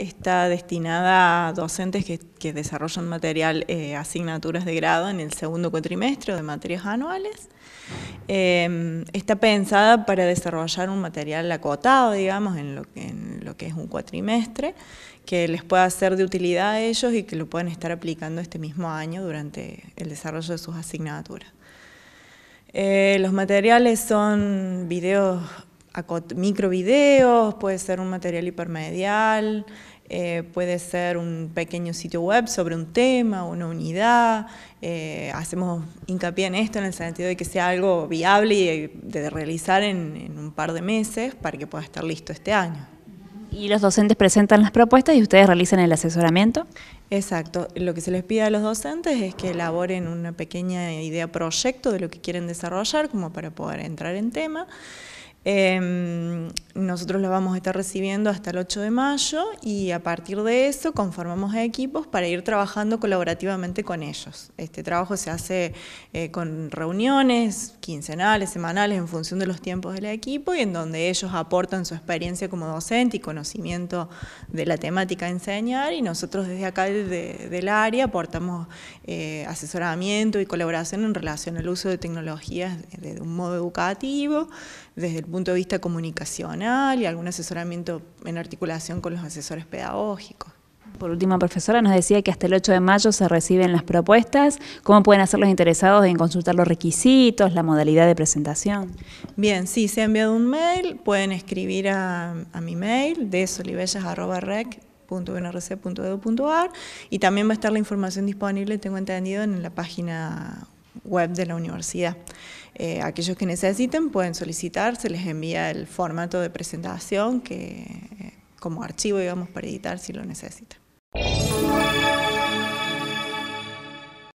está destinada a docentes que, desarrollan material, eh, asignaturas de grado en el segundo cuatrimestre de materias anuales. Em, está pensada para desarrollar un material acotado, digamos, en lo, que, es un cuatrimestre, que les pueda ser de utilidad a ellos y que lo puedan estar aplicando este mismo año durante el desarrollo de sus asignaturas. Eh, los materiales son videos, microvideos, puede ser un material hipermedial, eh, puede ser un pequeño sitio web sobre un tema, una unidad. Eh, hacemos hincapié en esto en el sentido de que sea algo viable y de realizar en, un par de meses para que pueda estar listo este año. ¿Y los docentes presentan las propuestas y ustedes realizan el asesoramiento? Exacto. Lo que se les pide a los docentes es que elaboren una pequeña idea proyecto de lo que quieren desarrollar como para poder entrar en tema. Em, nosotros lo vamos a estar recibiendo hasta el 8 de mayo y a partir de eso conformamos equipos para ir trabajando colaborativamente con ellos. Este trabajo se hace eh, con reuniones quincenales, semanales, en función de los tiempos del equipo y en donde ellos aportan su experiencia como docente y conocimiento de la temática enseñar y nosotros desde acá del área aportamos eh, asesoramiento y colaboración en relación al uso de tecnologías de, de un modo educativo, desde el punto de vista comunicacional y algún asesoramiento en articulación con los asesores pedagógicos. Por último, profesora, nos decía que hasta el 8 de mayo se reciben las propuestas. ¿Cómo pueden hacer los interesados en consultar los requisitos, la modalidad de presentación? Bien, sí, se ha enviado un mail, pueden escribir a, mi mail, desolibellas.rec.unrc.edu.ar y también va a estar la información disponible, tengo entendido, en la página web de la universidad. Eh, aquellos que necesiten pueden solicitar, se les envía el formato de presentación que como archivo, digamos, para editar si lo necesitan.